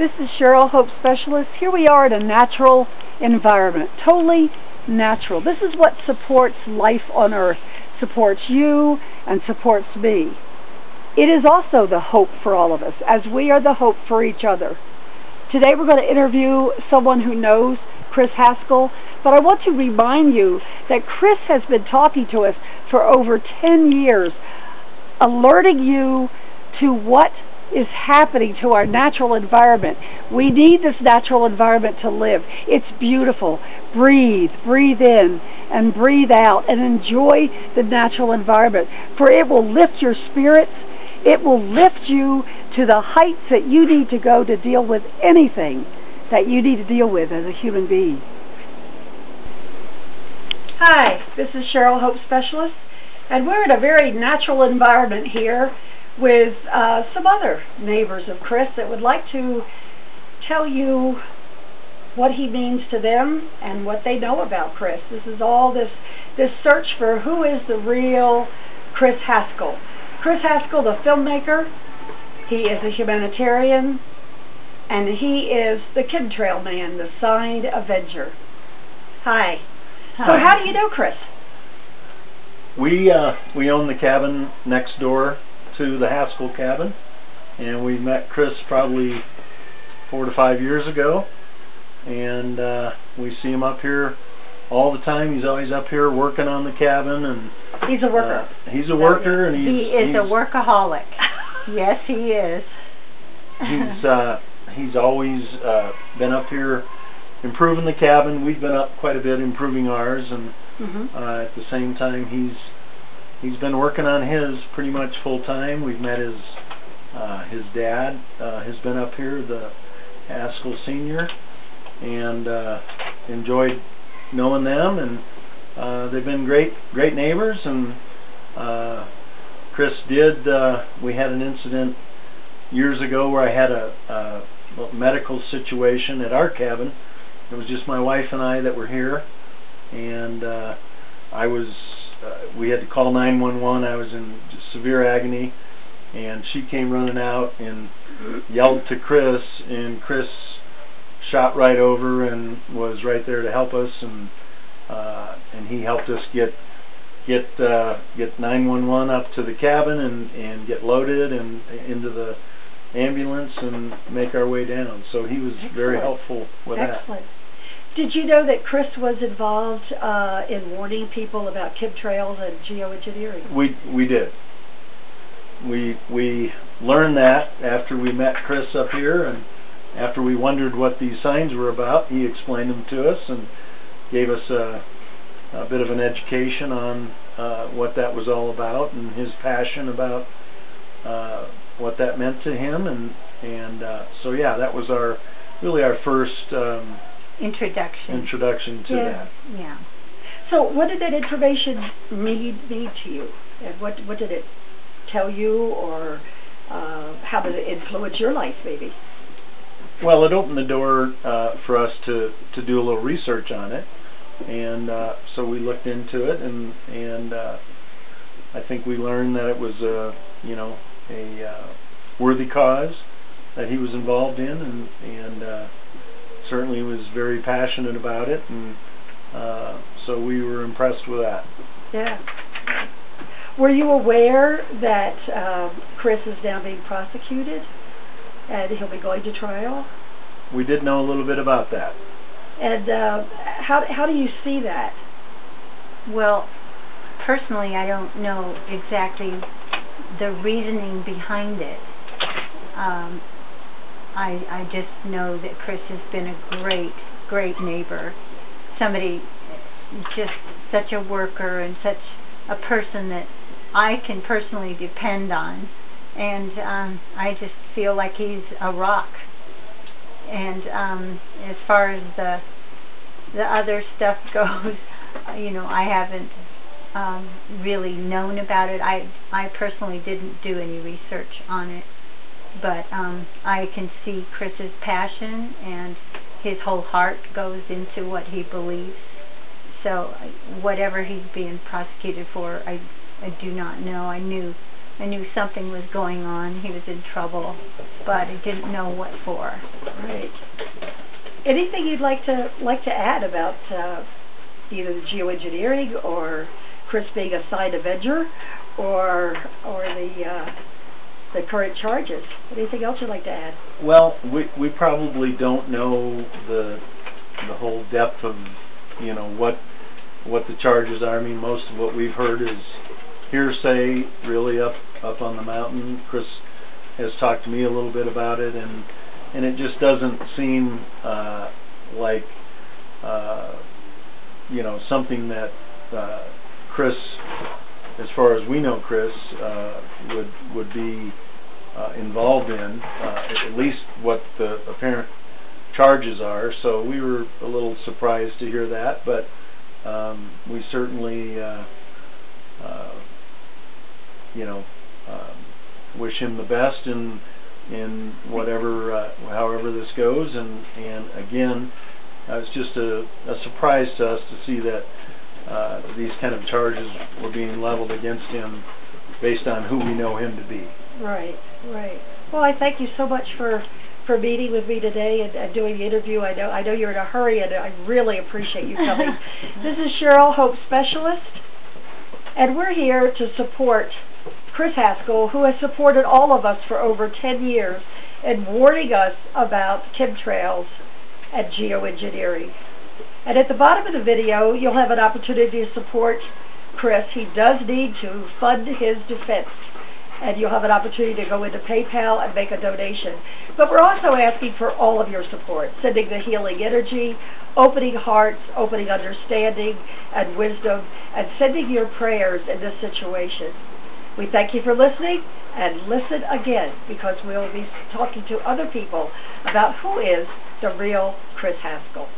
This is Sheryl, Hope Specialist. Here we are in a natural environment, totally natural. This is what supports life on earth, supports you and supports me. It is also the hope for all of us, as we are the hope for each other. Today we're going to interview someone who knows Chris Haskell, but I want to remind you that Chris has been talking to us for over 10 years, alerting you to what is happening to our natural environment. We need this natural environment to live. It's beautiful. Breathe, breathe in, and breathe out, and enjoy the natural environment, for it will lift your spirits. It will lift you to the heights that you need to go to deal with anything that you need to deal with as a human being. Hi, this is Sheryl Hope Specialist, and we're in a very natural environment here with uh, some other neighbors of Chris that would like to tell you what he means to them and what they know about Chris. This is all this this search for who is the real Chris Haskell. Chris Haskell, the filmmaker, he is a humanitarian, and he is the chemtrail man, the signed avenger. Hi. Hi. So how do you know Chris? We uh, we own the cabin next door to the Haskell cabin, and we met Chris probably four to five years ago, and uh, we see him up here all the time. He's always up here working on the cabin, and he's a worker. Uh, he's a worker, and he's he is he's, a workaholic. yes, he is. he's uh, he's always uh, been up here improving the cabin. We've been up quite a bit improving ours, and mm-hmm. uh, at the same time, he's he's been working on his pretty much full time. We've met his uh, his dad uh, has been up here, the Haskell Senior, and uh, enjoyed knowing them, and uh, they've been great great neighbors. And uh, Chris did. Uh, we had an incident years ago where I had a, a medical situation at our cabin. It was just my wife and I that were here, and uh, I was uh, we had to call 911. I was in severe agony, and she came running out and yelled to Chris, and Chris shot right over and was right there to help us, and uh, and he helped us get get uh, get 911 up to the cabin and and get loaded and into the ambulance and make our way down. So he was Excellent. very helpful with Excellent. that. Did you know that Chris was involved uh, in warning people about chemtrails and geoengineering? We we did. We we learned that after we met Chris up here, and after we wondered what these signs were about. He explained them to us and gave us a, a bit of an education on uh, what that was all about and his passion about uh, what that meant to him, and and uh, so yeah, that was our really our first. Um, introduction. Introduction to yeah. that. Yeah. So, what did that information mean mean to you? And what what did it tell you, or uh, how did it influence your life, maybe? Well, it opened the door uh, for us to to do a little research on it, and uh, so we looked into it, and and uh, I think we learned that it was a you know a uh, worthy cause that he was involved in, and and certainly was very passionate about it, and uh, so we were impressed with that. Yeah. Were you aware that um, Chris is now being prosecuted and he'll be going to trial? We did know a little bit about that. And uh, how how do you see that? Well, personally, I don't know exactly the reasoning behind it. Um, I I just know that Chris has been a great great neighbor, somebody just such a worker and such a person that I can personally depend on, and um, I just feel like he's a rock. And um, as far as the the other stuff goes, you know, I haven't um, really known about it. I I personally didn't do any research on it but um, I can see Chris's passion and his whole heart goes into what he believes. So whatever he's being prosecuted for, I I do not know. I knew I knew something was going on. He was in trouble, but I didn't know what for. Right. Anything you'd like to like to add about uh, either the geoengineering or Chris being a side Avenger or or the uh, the current charges? Anything else you'd like to add? Well, we we probably don't know the the whole depth of you know what what the charges are. I mean, most of what we've heard is hearsay, really up up on the mountain. Chris has talked to me a little bit about it, and and it just doesn't seem uh, like uh, you know something that uh, Chris, as far as we know, Chris uh, would would be uh, involved in uh, at least what the apparent charges are. So we were a little surprised to hear that, but um, we certainly, uh, uh, you know, um, wish him the best in in whatever, uh, however this goes. And and again, uh, it's just a, a surprise to us to see that uh, these kind of charges were being leveled against him based on who we know him to be. Right, right. Well, I thank you so much for for meeting with me today and, and doing the interview. I know I know you're in a hurry, and I really appreciate you coming. this is Sheryl Hope Specialist, and we're here to support Chris Haskell, who has supported all of us for over 10 years in warning us about chemtrails and geoengineering. And at the bottom of the video, you'll have an opportunity to support Chris. He does need to fund his defense and you'll have an opportunity to go into PayPal and make a donation. But we're also asking for all of your support, sending the healing energy, opening hearts, opening understanding and wisdom, and sending your prayers in this situation. We thank you for listening, and listen again, because we'll be talking to other people about who is the real Chris Haskell.